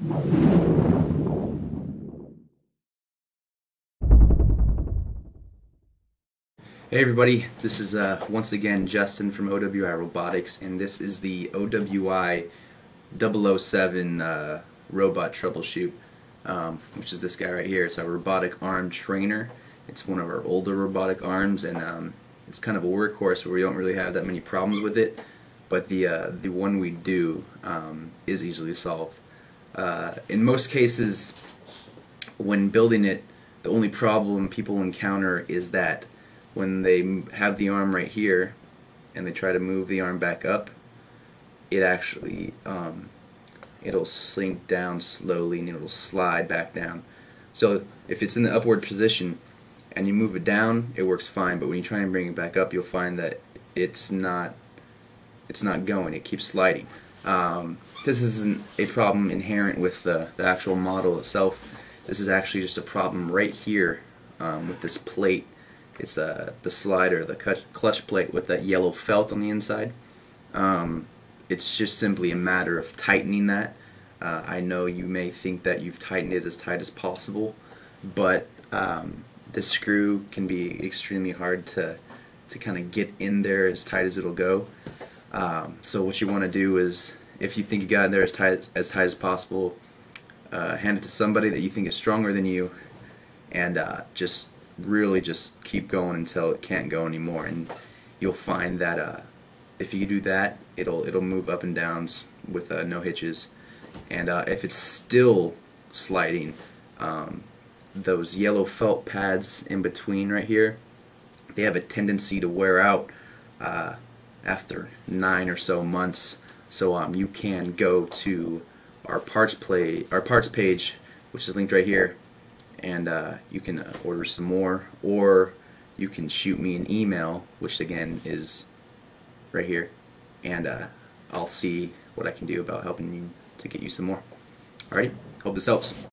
Hey everybody, this is uh, once again Justin from OWI Robotics and this is the OWI 007 uh, robot troubleshoot um, which is this guy right here. It's a robotic arm trainer. It's one of our older robotic arms and um, it's kind of a workhorse where we don't really have that many problems with it but the, uh, the one we do um, is easily solved. Uh, in most cases when building it the only problem people encounter is that when they have the arm right here and they try to move the arm back up, it actually um, it'll sink down slowly and it'll slide back down. So if it's in the upward position and you move it down, it works fine. But when you try and bring it back up, you'll find that it's not it's not going. It keeps sliding. Um, this isn't a problem inherent with the, the actual model itself. This is actually just a problem right here um, with this plate it's uh, the slider, the clutch plate with that yellow felt on the inside. Um, it's just simply a matter of tightening that. Uh, I know you may think that you've tightened it as tight as possible, but um, the screw can be extremely hard to to kind of get in there as tight as it'll go. Um, so what you want to do is, if you think you got in there as tight as tight as possible, uh, hand it to somebody that you think is stronger than you, and uh, just really just keep going until it can't go anymore. And you'll find that uh, if you do that it'll it'll move up and downs with uh, no hitches. And uh, if it's still sliding um, those yellow felt pads in between right here they have a tendency to wear out uh, after nine or so months so um, you can go to our parts play our parts page which is linked right here and uh, you can uh, order some more or you can shoot me an email which again is right here and uh, I'll see what I can do about helping you to get you some more. Alrighty, hope this helps.